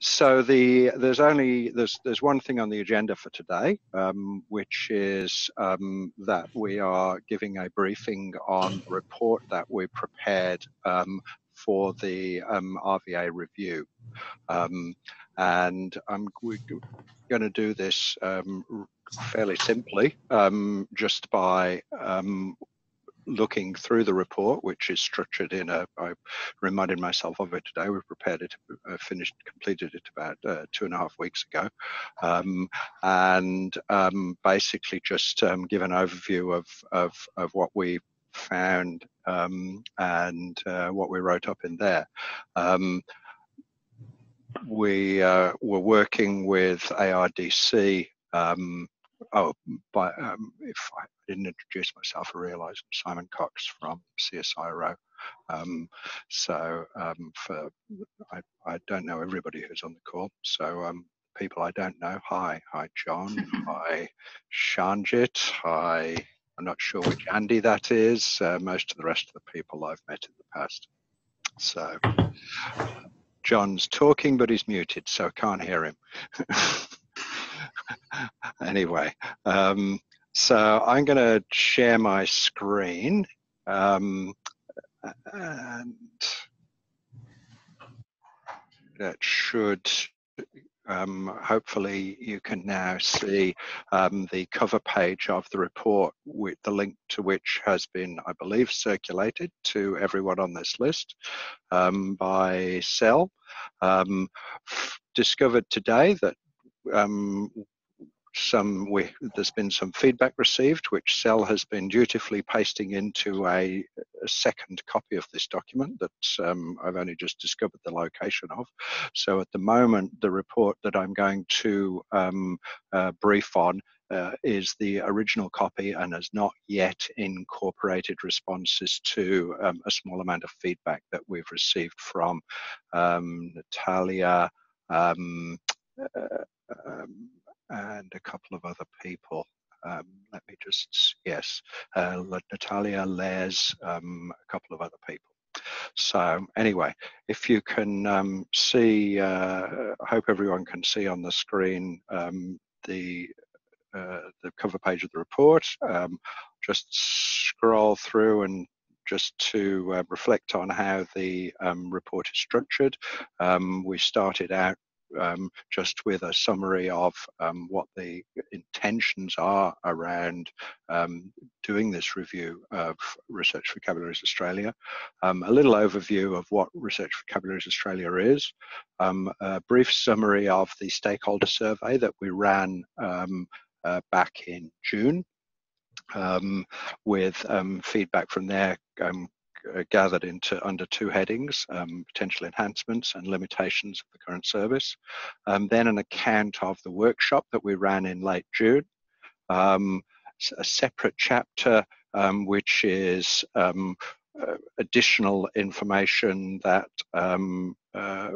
so the there's only there's there's one thing on the agenda for today, um, which is um, that we are giving a briefing on a report that we prepared um, for the um, RVA review, um, and I'm going to do this um, fairly simply, just by looking through the report, which is structured in a, I reminded myself of it today. We prepared it, uh, finished, completed it about uh, two and a half weeks ago, um, and um, basically just um, give an overview of, of, of what we found um, and uh, what we wrote up in there. Um, we uh, were working with ARDC um, oh, but um, if I didn't introduce myself, I realise I'm Simon Cox from CSIRO. Um, so um, for I, I don't know everybody who's on the call. So um, people I don't know, hi, hi John, hi Shanjit, hi. I'm not sure which Andy that is. Uh, most of the rest of the people I've met in the past. So John's talking, but he's muted, so I can't hear him. anyway, um, so I'm going to share my screen. Um, and that should um, hopefully you can now see um, the cover page of the report with the link to which has been, I believe, circulated to everyone on this list um, by Cell. Um, discovered today that um, some we, there's been some feedback received which Cell has been dutifully pasting into a, a second copy of this document that um, I've only just discovered the location of. So at the moment, the report that I'm going to um, uh, brief on uh, is the original copy and has not yet incorporated responses to um, a small amount of feedback that we've received from um, Natalia, um, uh, um, and a couple of other people. Um, let me just, yes, uh, Natalia, Les, um, a couple of other people. So anyway, if you can um, see, uh, I hope everyone can see on the screen um, the uh, the cover page of the report. Um, just scroll through and just to uh, reflect on how the um, report is structured. Um, we started out um, just with a summary of um, what the intentions are around um, doing this review of Research Vocabularies Australia, um, a little overview of what Research Vocabularies Australia is, um, a brief summary of the stakeholder survey that we ran um, uh, back in June, with feedback from there um, gathered into under two headings, um, potential enhancements and limitations of the current service. Um, then an account of the workshop that we ran in late June. Um, a separate chapter um, which is um, uh, additional information that um, uh,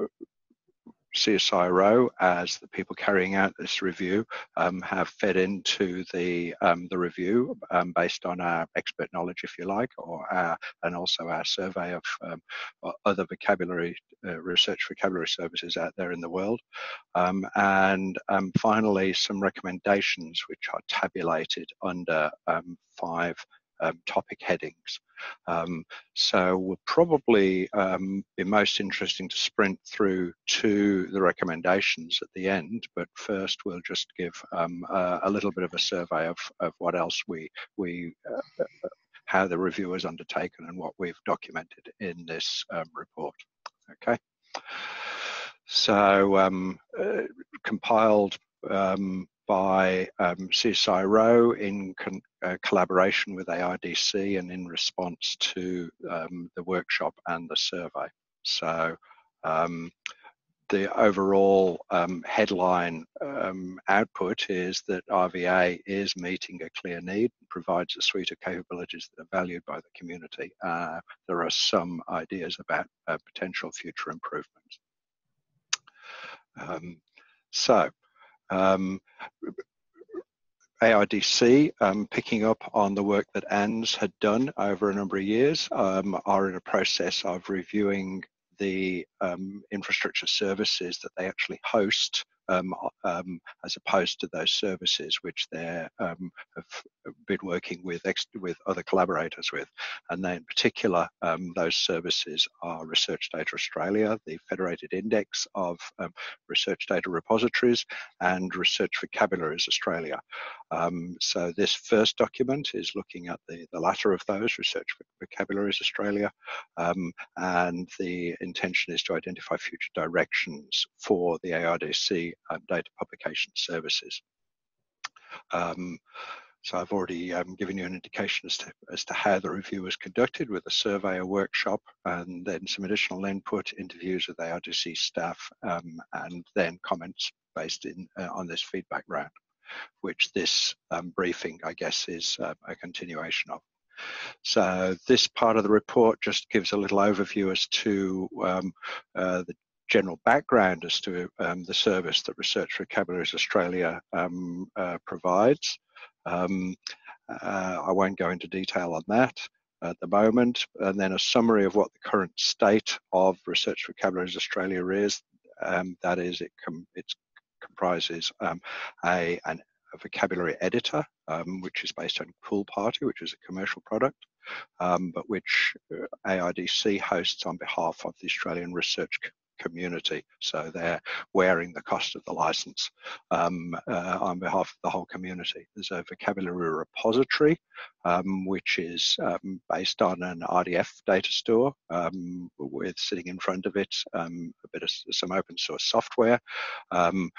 CSIRO, as the people carrying out this review, um, have fed into the um, the review um, based on our expert knowledge, if you like, or our, and also our survey of um, other vocabulary uh, research vocabulary services out there in the world, um, and um, finally some recommendations which are tabulated under five um, topic headings. Um, so will probably um, be most interesting to sprint through to the recommendations at the end, but first we'll just give um, a, a, little bit of a survey of, of what else we, we uh, uh, how the review is undertaken and what we've documented in this um, report. Okay. So um, uh, compiled um, by um, CSIRO in con- uh, collaboration with ARDC and in response to um, the workshop and the survey. So um, the overall um, headline um, output is that RVA is meeting a clear need, provides a suite of capabilities that are valued by the community. Uh, there are some ideas about uh, potential future improvements. Um, so um, ARDC, um, picking up on the work that ANDS had done over a number of years, um, are in a process of reviewing the um, infrastructure services that they actually host um, um, as opposed to those services which they um, have been working with with other collaborators with. And then in particular, um, those services are Research Data Australia, the Federated Index of um, Research Data Repositories, and Research Vocabularies Australia. So this first document is looking at the, the latter of those, Research Vocabularies Australia, and the intention is to identify future directions for the ARDC um, data publication services. Um, so I've already um, given you an indication as to, as to how the review was conducted with a survey, a workshop, and then some additional input, interviews with ARDC staff, um, and then comments based in uh, on this feedback round, which this um, briefing, I guess, is uh, a continuation of. So this part of the report just gives a little overview as to um, uh, the general background as to um, the service that Research Vocabularies Australia um, uh, provides. Um, uh, I won't go into detail on that at the moment. And then a summary of what the current state of Research Vocabularies Australia is. Um, that is, it, com comprises um, a, an, a, vocabulary editor, um, which is based on PoolParty, which is a commercial product. Um, but which uh, ARDC hosts on behalf of the Australian Research community. So they're wearing the cost of the license um, uh, on behalf of the whole community. There's a vocabulary repository, um, which is um, based on an RDF data store um, with sitting in front of it um, a bit of some open source software, um,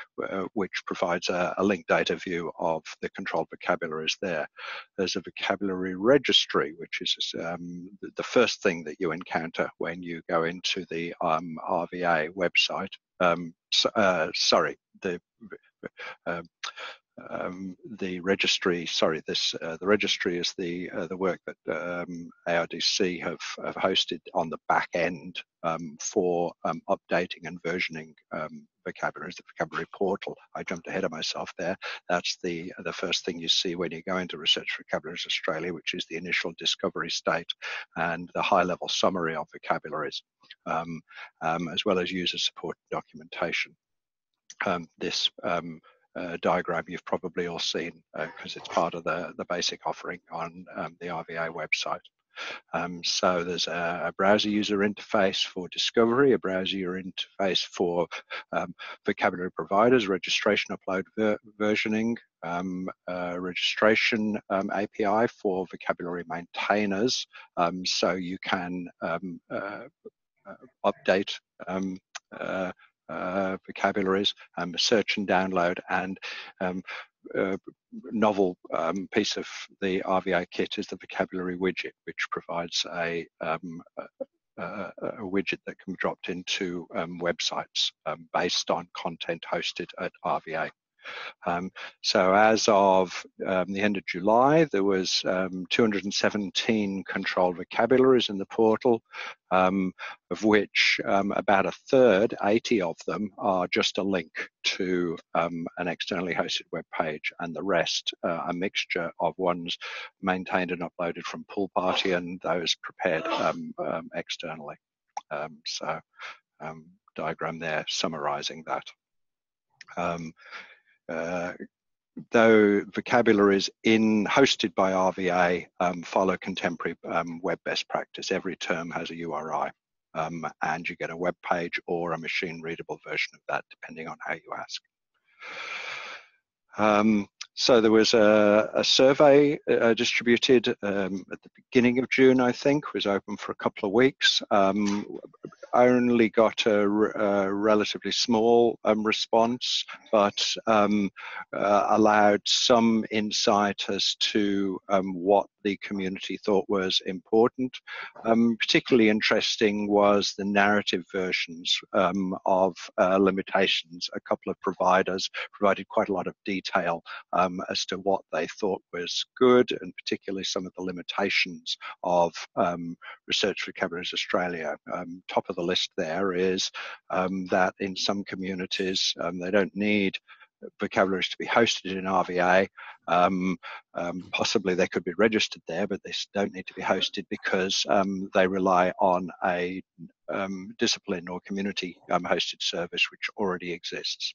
which provides a, a linked data view of the controlled vocabularies there. There's a vocabulary registry, which is the first thing that you encounter when you go into the RVA website. Um, so, uh, sorry, the uh, um, the registry. Sorry, this uh, the registry is the uh, the work that um, ARDC have, have hosted on the back end um, for um, updating and versioning um, vocabularies, the vocabulary portal. I jumped ahead of myself there. That's the the first thing you see when you go into Research Vocabularies Australia, which is the initial discovery state and the high level summary of vocabularies, um, as well as user support documentation. this uh, diagram you've probably all seen because uh, it's part of the, the basic offering on um, the RVA website. Um, so there's a, a, browser user interface for discovery, a browser user interface for um, vocabulary providers, registration upload ver versioning, um, uh, registration um, API for vocabulary maintainers, um, so you can um, uh, uh, update uh, vocabularies, um, search and download, and um, uh, novel um, piece of the RVA kit is the vocabulary widget, which provides a, um, a, a widget that can be dropped into um, websites um, based on content hosted at RVA. Um, so as of um, the end of July, there was um, 217 controlled vocabularies in the portal, um, of which um, about a third, 80 of them, are just a link to an externally hosted web page, and the rest uh, a mixture of ones maintained and uploaded from PoolParty and those prepared externally. so diagram there summarizing that. Um, uh, though vocabularies in hosted by RVA um, follow contemporary um, web best practice. Every term has a URI um, and you get a web page or a machine readable version of that depending on how you ask. So there was a, a survey uh, distributed um, at the beginning of June, I think, was open for a couple of weeks. Um, I only got a, a relatively small um, response, but um, uh, allowed some insight as to um, what the community thought was important. Um, particularly interesting was the narrative versions of uh, limitations. A couple of providers provided quite a lot of detail um, as to what they thought was good, and particularly some of the limitations of um, Research Vocabularies Australia. Um, top of the list there is um, that in some communities they don't need vocabularies to be hosted in RVA. Um, um, possibly they could be registered there, but they don't need to be hosted because um, they rely on a um, discipline or community um, hosted service which already exists.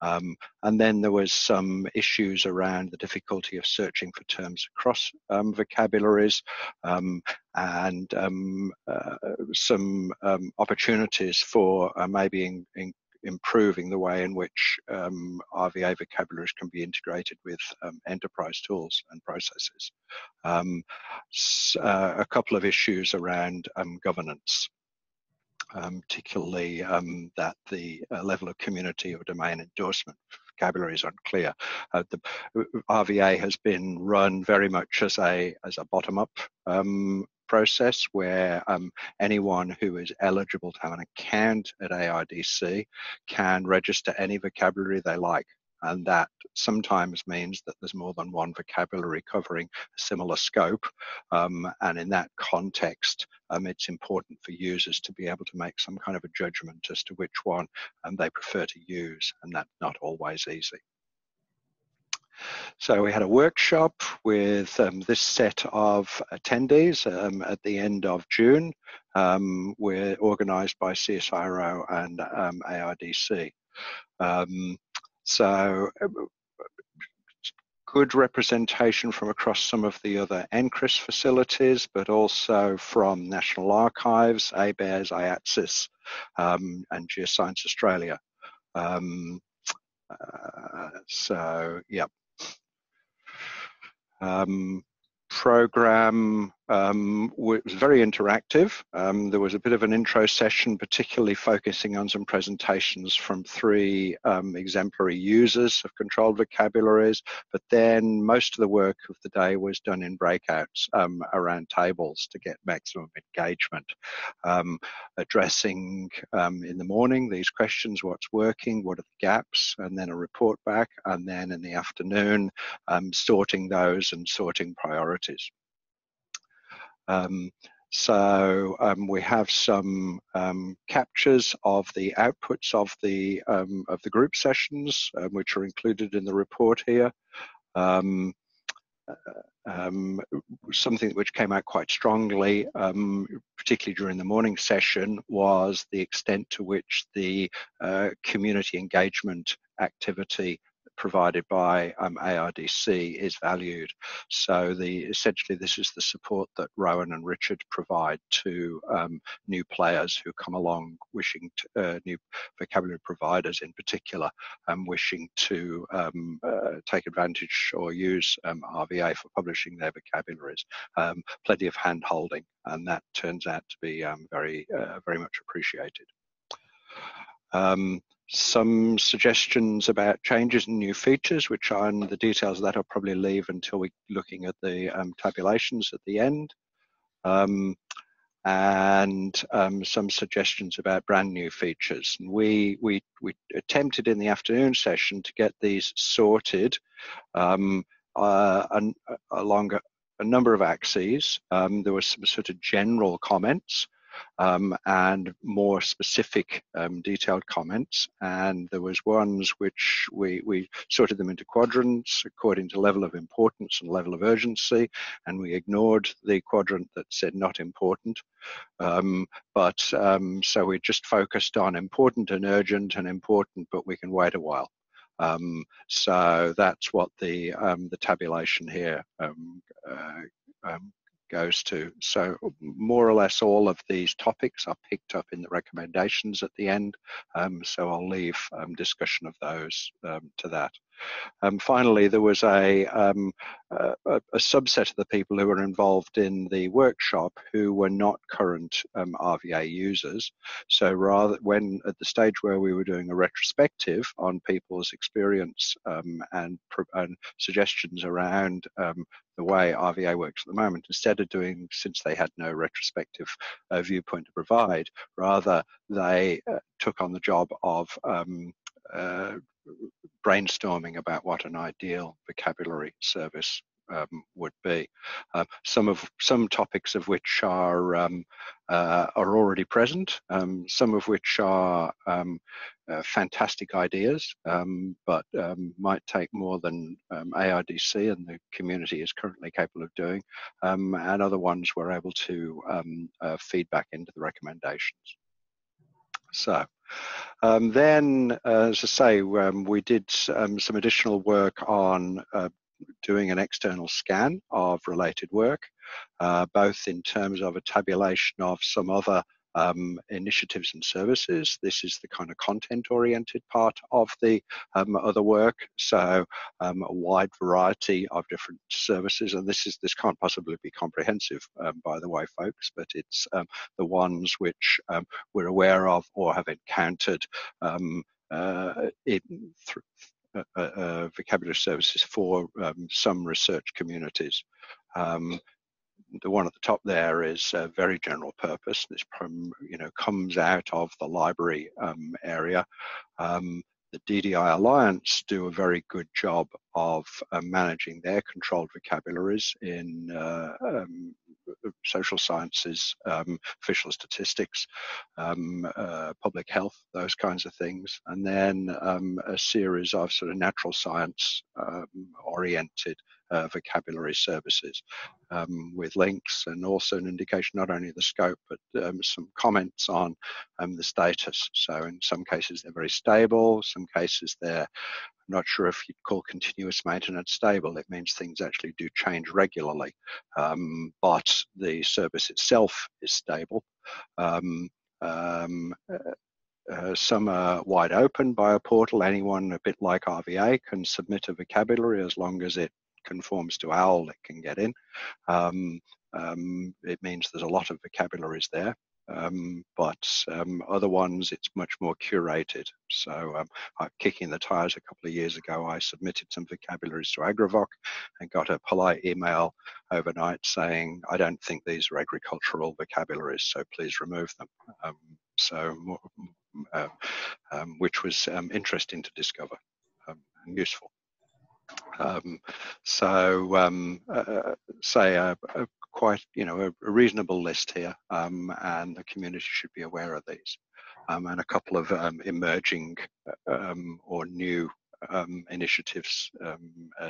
Um, and then there was some issues around the difficulty of searching for terms across um, vocabularies um, and um, uh, some um, opportunities for uh, maybe in, in improving the way in which um, RVA vocabularies can be integrated with um, enterprise tools and processes. Um, uh, a couple of issues around governance um, particularly um, that the uh, level of community or domain endorsement vocabulary is unclear. Uh, the RVA has been run very much as a as a bottom up um, process where um, anyone who is eligible to have an account at ARDC can register any vocabulary they like and that sometimes means that there's more than one vocabulary covering a similar scope. Um, and in that context, um, it's important for users to be able to make some kind of a judgment as to which one um, they prefer to use, and that's not always easy. So we had a workshop with um, this set of attendees um, at the end of June. Um, we're organised by CSIRO and um, ARDC. So uh, good representation from across some of the other NCRIS facilities, but also from National Archives, ABARES, AIATSIS, um, and Geoscience Australia. Um, uh, so, yeah. Um, program um, was very interactive. Um, there was a bit of an intro session, particularly focusing on some presentations from three um, exemplary users of controlled vocabularies, but then most of the work of the day was done in breakouts um, around tables to get maximum engagement, um, addressing um, in the morning these questions, what's working, what are the gaps, and then a report back, and then in the afternoon, sorting those and sorting priorities. Um, so um, we have some um, captures of the outputs of the um, of the group sessions, um, which are included in the report here. Um, uh, something which came out quite strongly, particularly during the morning session, was the extent to which the uh, community engagement activity provided by um, ARDC is valued. So the essentially this is the support that Rowan and Richard provide to um, new players who come along wishing to, uh, new vocabulary providers in particular, um, wishing to um, uh, take advantage or use um, RVA for publishing their vocabularies. Um, plenty of hand holding and that turns out to be very, uh, very much appreciated. Some suggestions about changes and new features, which on the details of that I'll probably leave until we're looking at the um, tabulations at the end. Um, and um, some suggestions about brand new features. And we, we, we attempted in the afternoon session to get these sorted um, uh, along a, a, number of axes. Um, there were some sort of general comments um, and more specific um, detailed comments. And there was ones which we, we sorted them into quadrants according to level of importance and level of urgency, and we ignored the quadrant that said not important. Um, but um, so we just focused on important and urgent and important, but we can wait a while. Um, so that's what the um, the tabulation here um, uh, um, goes to. So more or less all of these topics are picked up in the recommendations at the end. Um, so I'll leave um, discussion of those um, to that. Um, finally, there was a, um, a, a, subset of the people who were involved in the workshop who were not current um, RVA users. So rather, when at the stage where we were doing a retrospective on people's experience um, and, and, suggestions around um, the way RVA works at the moment, instead of doing, since they had no retrospective uh, viewpoint to provide, rather they uh, took on the job of um, uh, brainstorming about what an ideal vocabulary service um, would be. Uh, some of some topics of which are um, uh, are already present, um, some of which are um, uh, fantastic ideas, um, but might take more than ARDC and the community is currently capable of doing, and other ones we're able to uh, feedback into the recommendations. So. Um, then, uh, as I say, um, we did um, some additional work on uh, doing an external scan of related work, uh, both in terms of a tabulation of some other um, initiatives and services. This is the kind of content-oriented part of the um, other work. So um, a wide variety of different services, and this is this can't possibly be comprehensive, um, by the way, folks. But it's um, the ones which um, we're aware of or have encountered uh, in uh, uh, uh, vocabulary services for um, some research communities. Um, the one at the top there is a very general purpose. This you know comes out of the library um, area. Um, the DDI Alliance do a very good job of uh, managing their controlled vocabularies in uh, um, social sciences, um, official statistics, um, uh, public health, those kinds of things, and then um, a series of sort of natural science um, oriented uh, vocabulary services um, with links and also an indication not only the scope but um, some comments on um, the status. So in some cases they're very stable, some cases they're not sure if you'd call continuous maintenance stable. It means things actually do change regularly, um, but the service itself is stable. Um, um, uh, uh, some are wide open by a portal. Anyone, a bit like RVA, can submit a vocabulary as long as it conforms to OWL, it can get in. Um, um, it means there's a lot of vocabularies there. Um, but um, other ones it's much more curated. So um, I'm kicking the tires a couple of years ago. I submitted some vocabularies to AGROVOC and got a polite email overnight saying, I don't think these are agricultural vocabularies, so please remove them. Um, so, uh, um, which was um, interesting to discover and useful. Um, so um, uh, say a, a, quite, you know, a, a reasonable list here, um, and the community should be aware of these. Um, and a couple of um, emerging um, or new initiatives uh,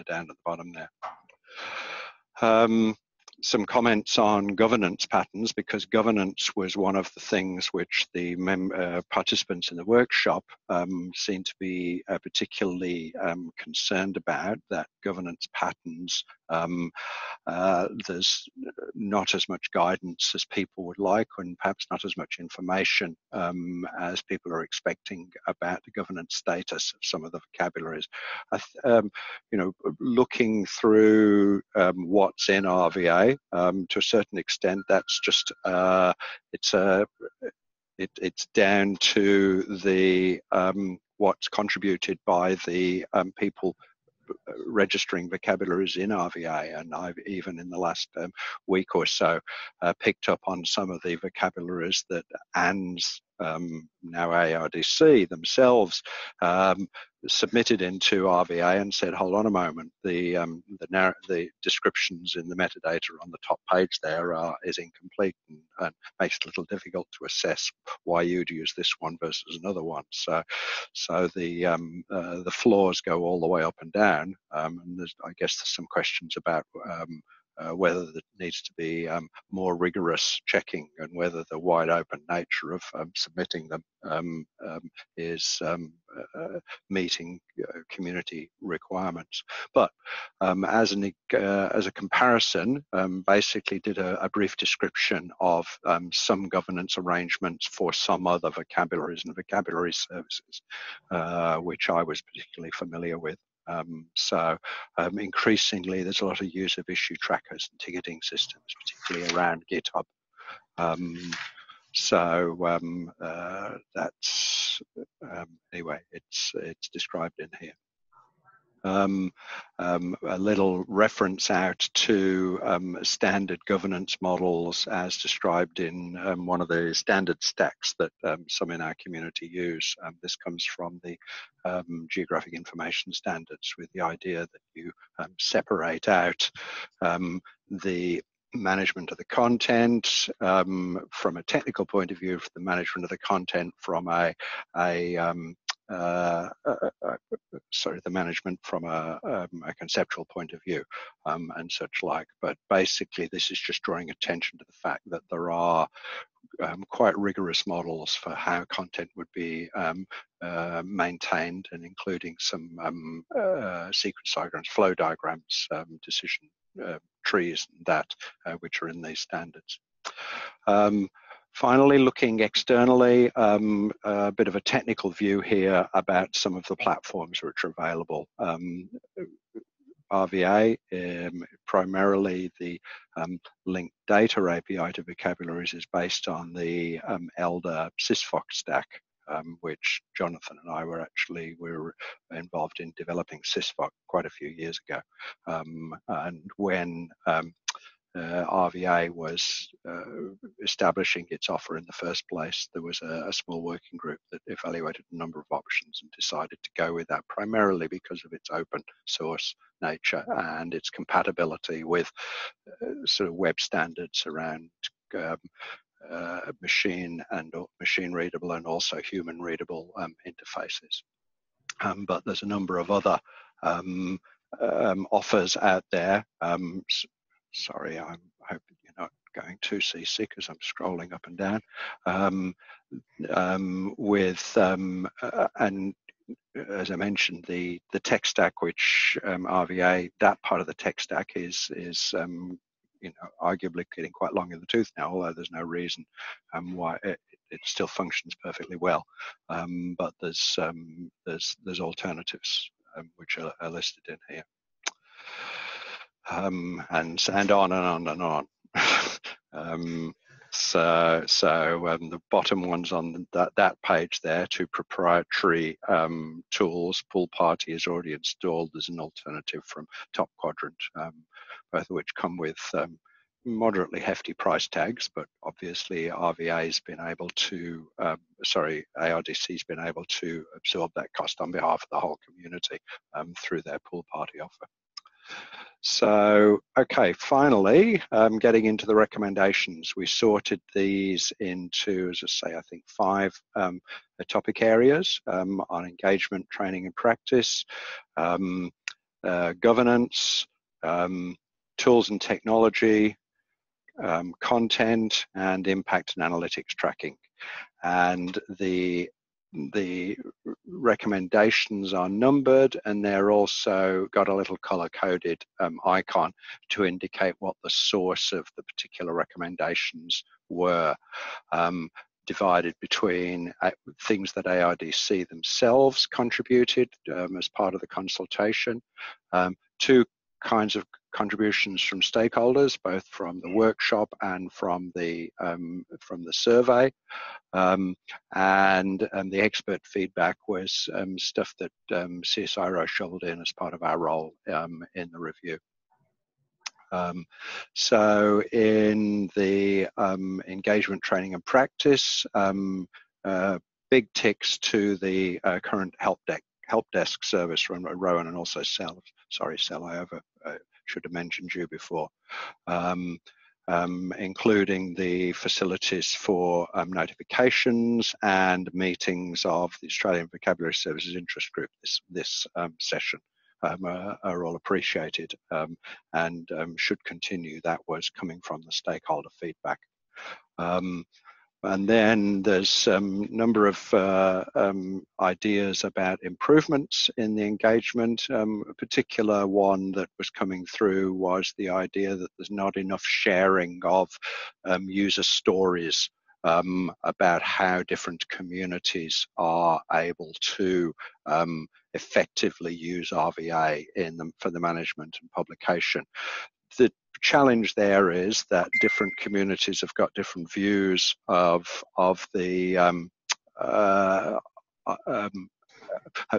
down at the bottom there some comments on governance patterns because governance was one of the things which the uh, participants in the workshop um, seemed to be uh, particularly um, concerned about that governance patterns um, uh, there's not as much guidance as people would like and perhaps not as much information um, as people are expecting about the governance status of some of the vocabularies. Um, you know, looking through um, what's in RVA um, to a certain extent, that's just uh, it's a it, it's down to the um, what's contributed by the um, people registering vocabularies in RVA, and I've even in the last um, week or so uh, picked up on some of the vocabularies that ANDS um, now ARDC themselves um, submitted into RVA and said, hold on a moment, the um, the, the, descriptions in the metadata on the top page there are, is incomplete and, and, makes it a little difficult to assess why you'd use this one versus another one. So, so the um, uh, the flaws go all the way up and down, um, and I guess there's some questions about um, uh, whether there needs to be um, more rigorous checking and whether the wide open nature of um, submitting them um, um is um, uh, meeting uh, community requirements. But um, as, an, uh, as a comparison, basically did a, a, brief description of some governance arrangements for some other vocabularies and vocabulary services, uh, which I was particularly familiar with. Um, so um, increasingly, there's a lot of use of issue trackers and ticketing systems, particularly around GitHub. Um, so um, uh, that's um, anyway, it's it's described in here. Um, um, a little reference out to um, standard governance models as described in um, one of the standard stacks that um, some in our community use. Um, this comes from the Geographic Information Standards with the idea that you separate out the management of the content um, from a technical point of view, the management of the content from a, a um, uh, uh, uh, sorry, the management from a, um, a conceptual point of view um, and such like. But basically, this is just drawing attention to the fact that there are um, quite rigorous models for how content would be um, uh, maintained and including some um, uh, sequence diagrams, flow diagrams, um, decision uh, trees and that, which are in these standards. Finally, looking externally, um, a bit of a technical view here about some of the platforms which are available. Um, RVA, um, primarily the um, linked data API to vocabularies is based on the um, ELDA SISSVoc stack, um, which Jonathan and I were actually we were involved in developing SISSVoc quite a few years ago. Um, and when uh, RVA was uh, establishing its offer in the first place, there was a, a, small working group that evaluated a number of options and decided to go with that primarily because of its open source nature and its compatibility with uh, sort of web standards around um, uh, machine and machine readable and also human readable um, interfaces. Um, but there's a number of other um, um, offers out there. Um, sorry, I'm you're not going to see sick as I'm scrolling up and down. Um, um, with um, uh, and as I mentioned, the the tech stack, which um, RVA, that part of the tech stack is is um, you know arguably getting quite long in the tooth now. Although there's no reason um, why it, it, still functions perfectly well, but there's there's there's alternatives which are, are listed in here um, and and on and on and on. um, so so um, the bottom ones on that, that page there, two proprietary um, tools. PoolParty is already installed as an alternative from TopQuadrant, um, both of which come with um, moderately hefty price tags, but obviously RVA has been able to, um, sorry, ARDC has been able to absorb that cost on behalf of the whole community um, through their PoolParty offer. So, okay, finally, um, getting into the recommendations, we sorted these into, as I say, I think five um, topic areas um, on engagement, training and practice, um, uh, governance, um, tools and technology, um, content, and impact and analytics tracking. And the the recommendations are numbered and they're also got a little color coded um, icon to indicate what the source of the particular recommendations were. Um, divided between uh, things that ARDC themselves contributed um, as part of the consultation, um, two kinds of contributions from stakeholders, both from the workshop and from the um, from the survey. Um, and um, the expert feedback was um, stuff that um, CSIRO shoveled in as part of our role um, in the review. so in the engagement training and practice, uh, big ticks to the uh, current help deck help desk service from Rowan and also Cell. Sorry, Cell, I over, uh, should have mentioned you before. Um, um, including the facilities for um, notifications and meetings of the Australian Vocabulary Services Interest Group this, this um, session. Um, are, are, all appreciated um, and um, should continue. That was coming from the stakeholder feedback. And then there's a um, number of uh, um, ideas about improvements in the engagement. Um, a particular one that was coming through was the idea that there's not enough sharing of um, user stories um, about how different communities are able to um, effectively use RVA in them for the management and publication. Challenge there is that different communities have got different views of of the um, uh, uh um,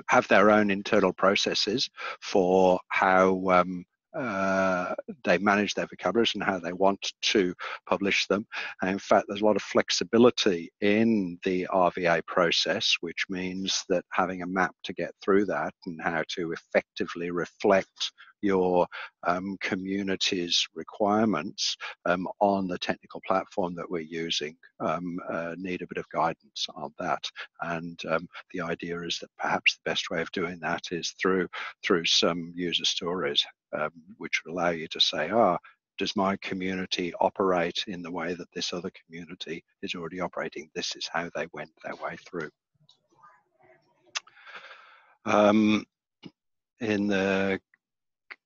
have their own internal processes for how um, uh, they manage their vocabularies and how they want to publish them. And in fact, there's a lot of flexibility in the RVA process, which means that having a map to get through that and how to effectively reflect your um, community's requirements um, on the technical platform that we're using um, uh, need a bit of guidance on that. And um, the idea is that perhaps the best way of doing that is through through some user stories, um, which would allow you to say, ah, does my community operate in the way that this other community is already operating? This is how they went their way through. Um, in the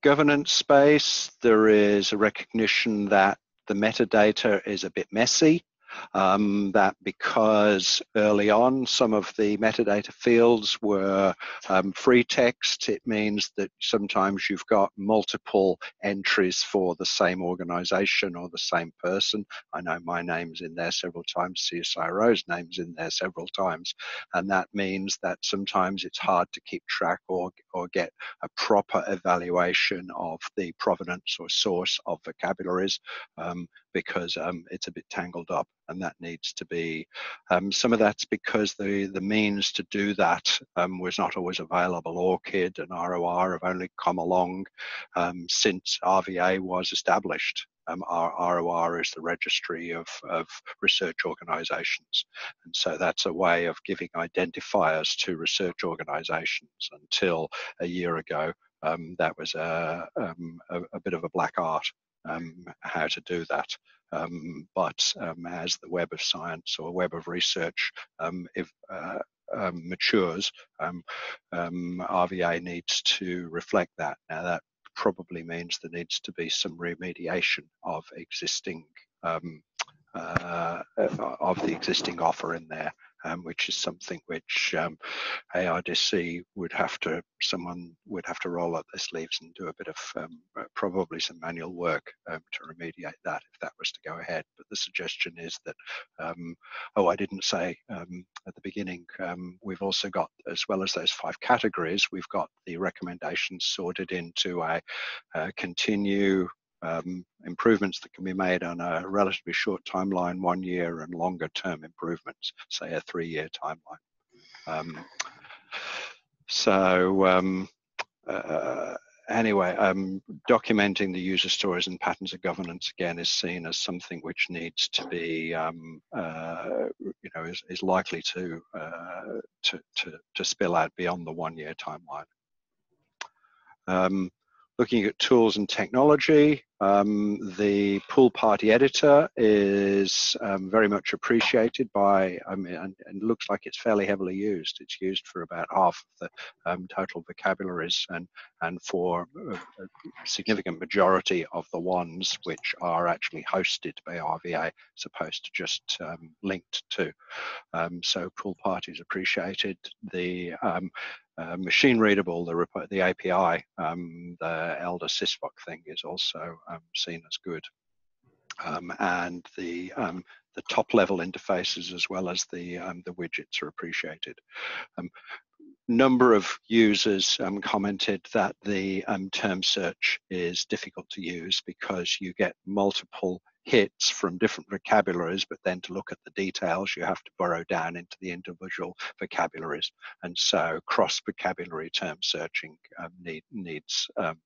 governance space, there is a recognition that the metadata is a bit messy um, that because early on some of the metadata fields were um, free text, it means that sometimes you've got multiple entries for the same organization or the same person. I know my name's in there several times, CSIRO's name's in there several times, and that means that sometimes it's hard to keep track or, or get a proper evaluation of the provenance or source of vocabularies um, because um, it's a bit tangled up and that needs to be um, some of that's because the the means to do that um, was not always available ORCID and ROR have only come along um, since RVA was established um, ROR is the registry of, of research organizations. And so that's a way of giving identifiers to research organizations. Until a year ago, um, that was a, um, a, a, bit of a black art how to do that. Um, but um, as the web of science or web of research um, if, uh, um, matures, um, RVA needs to reflect that. Now that probably means there needs to be some remediation of existing uh, of the existing offer in there um, which is something which um, ARDC would have to, someone would have to roll up their sleeves and do a bit of um, uh, probably some manual work um, to remediate that if that was to go ahead. But the suggestion is that, um, oh, I didn't say um, at the beginning, we've also got, as well as those five categories, we've got the recommendations sorted into a, a continue um, improvements that can be made on a relatively short timeline, one year, and longer term improvements, say a three year timeline. Um, so, um, uh, anyway, um, documenting the user stories and patterns of governance again is seen as something which needs to be, um, uh, you know, is, is likely to, uh, to, to, to spill out beyond the one year timeline. Looking at tools and technology, um, the PoolParty editor is um, very much appreciated by, I mean, and, and, looks like it's fairly heavily used. It's used for about half of the um, total vocabularies and, and for a, a, significant majority of the ones which are actually hosted by RVA, as opposed to just um, linked to. Um, so PoolParty is appreciated. The um, uh, machine readable, the, the API, um, the ELDA SISSVoc thing is also um, seen as good. Um, and the um, the top level interfaces as well as the um, the widgets are appreciated. Um, number of users commented that the term search is difficult to use because you get multiple hits from different vocabularies, but then to look at the details, you have to burrow down into the individual vocabularies. And so cross vocabulary term searching um, need, needs um,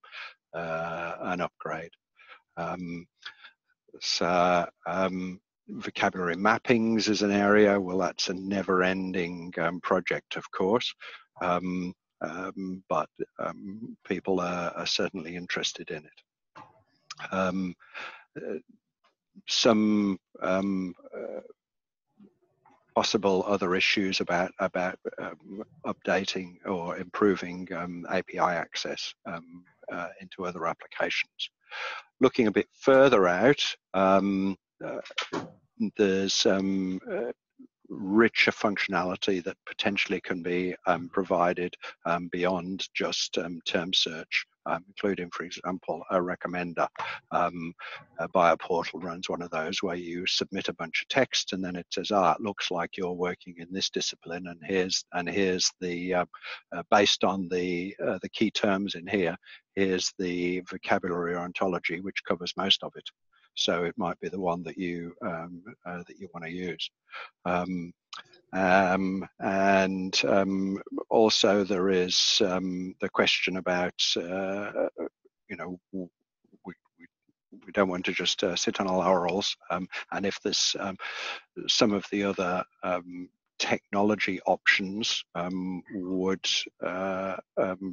uh, an upgrade. Um, so, um, vocabulary mappings is an area. Well, that's a never ending um, project, of course. Um, but people are, are, certainly interested in it. Some um, uh, possible other issues about about um, updating or improving um, API access um, uh, into other applications. Looking a bit further out, um, uh, there's uh, richer functionality that potentially can be um, provided um, beyond just um, term search um, including, for example, a recommender. Um, a BioPortal runs one of those where you submit a bunch of text and then it says, ah, it looks like you're working in this discipline and here's and here's the, uh, uh, based on the, uh, the key terms in here, here's the vocabulary or ontology, which covers most of it. So it might be the one that you um, uh, that you want to use. Um, um, and um, also there is um, the question about, uh, you know, we, we, we, don't want to just uh, sit on our laurels. Um, and if there's um, some of the other um, technology options would uh,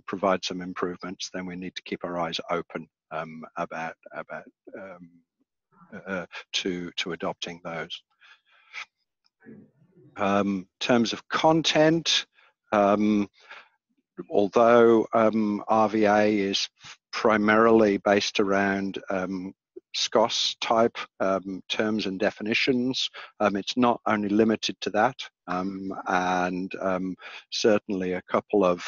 provide some improvements, then we need to keep our eyes open about about uh, to to adopting those. Um, terms of content, um, although um, RVA is primarily based around um, SKOS type um, terms and definitions, um, it's not only limited to that, and certainly a couple of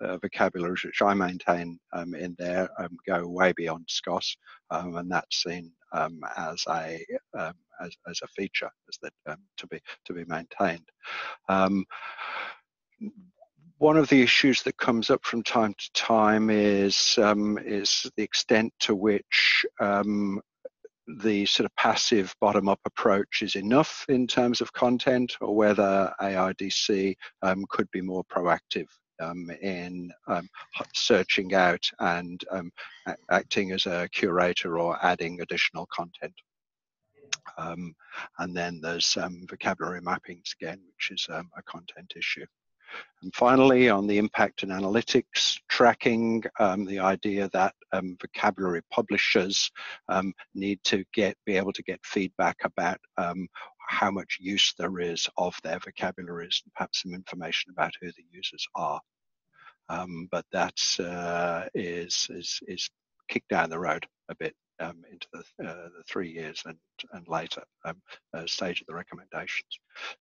uh, vocabularies which I maintain um, in there um, go way beyond SKOS, um, and that's seen um, as a um, as, as, a feature as that um, to be to be maintained. One of the issues that comes up from time to time is is the extent to which the sort of passive bottom-up approach is enough in terms of content or whether ARDC um, could be more proactive um, in um, searching out and um, acting as a curator or adding additional content. Um, and then there's um, vocabulary mappings again, which is um, a content issue. And finally, on the impact and analytics tracking, um, the idea that um, vocabulary publishers um, need to get be able to get feedback about how much use there is of their vocabularies and perhaps some information about who the users are. Um, but that uh, is, is, is kicked down the road a bit um, into the, uh, the, three years and, and later um, uh, stage of the recommendations.